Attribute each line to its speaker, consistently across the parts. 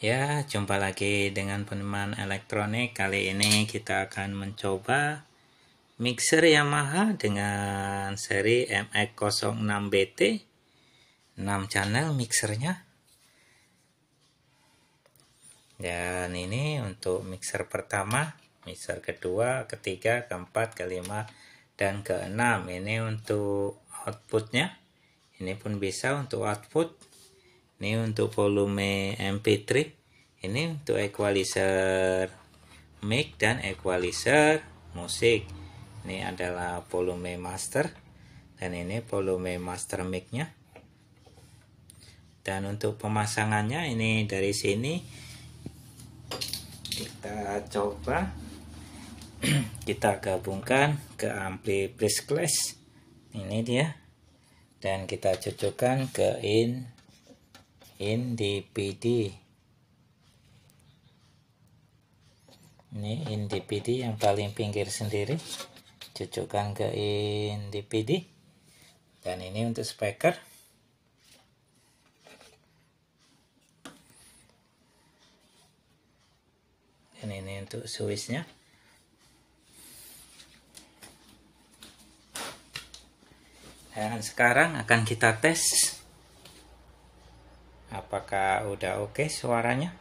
Speaker 1: Ya, jumpa lagi dengan peneman elektronik. Kali ini kita akan mencoba mixer Yamaha dengan seri MX06BT 6 channel mixernya. Dan ini untuk mixer pertama, mixer kedua, ketiga, keempat, kelima, dan keenam. Ini untuk outputnya. Ini pun bisa untuk output ini untuk volume MP3 ini untuk equalizer mic dan equalizer musik. Ini adalah volume master dan ini volume master mic-nya. Dan untuk pemasangannya ini dari sini kita coba. Kita gabungkan ke ampli plus class ini dia. Dan kita cocokkan ke in in DPD ini in DPD yang paling pinggir sendiri. Cocokkan ke in DPD dan ini untuk speaker. Dan ini untuk switchnya. Dan sekarang akan kita tes apakah udah oke okay suaranya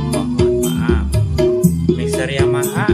Speaker 1: mohon maaf. Mixer Yamaha